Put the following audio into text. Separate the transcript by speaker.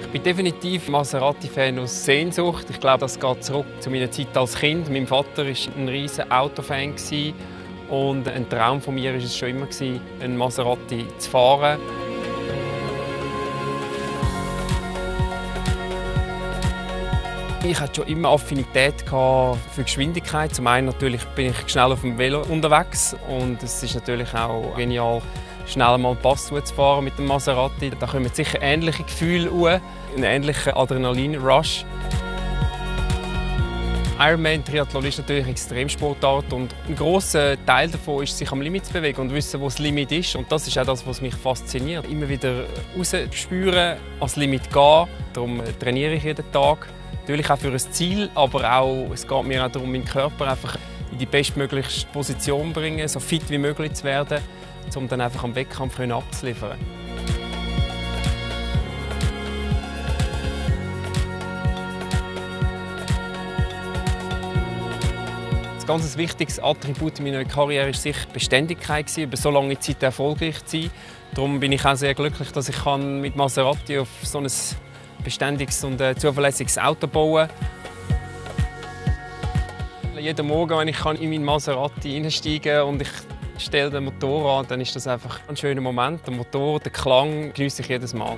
Speaker 1: Ich bin definitiv Maserati-Fan aus Sehnsucht. Ich glaube, das geht zurück zu meiner Zeit als Kind. Mein Vater war ein riesiger Autofan und ein Traum von mir war es schon immer, einen Maserati zu fahren. Ich hatte schon immer Affinität für Geschwindigkeit. Zum einen natürlich bin ich schnell auf dem Velo unterwegs und es ist natürlich auch genial, schnell mal einen Pass zu fahren mit dem Maserati. Da kommen sicher ähnliche Gefühle an, einen ähnlichen Adrenalin-Rush. Ironman Triathlon ist natürlich eine Extremsportart und ein großer Teil davon ist, sich am Limit zu bewegen und wissen, wo das Limit ist. Und das ist auch das, was mich fasziniert. Immer wieder rausspüren, ans Limit gehen. Darum trainiere ich jeden Tag. Natürlich auch für ein Ziel, aber auch, es geht mir auch darum, meinen Körper einfach in die bestmöglichste Position zu bringen, so fit wie möglich zu werden, um dann einfach am Wettkampf abzuliefern. ganz wichtiges Attribut in meiner Karriere war sicher Beständigkeit, über so lange Zeit erfolgreich zu sein. Darum bin ich auch sehr glücklich, dass ich mit Maserati auf so ein beständiges und äh, zuverlässiges Auto bauen. Jeden Morgen, wenn ich in meinen Maserati einsteigen und ich stelle den Motor an, dann ist das einfach ein schöner Moment. Der Motor, der Klang genieße ich jedes Mal.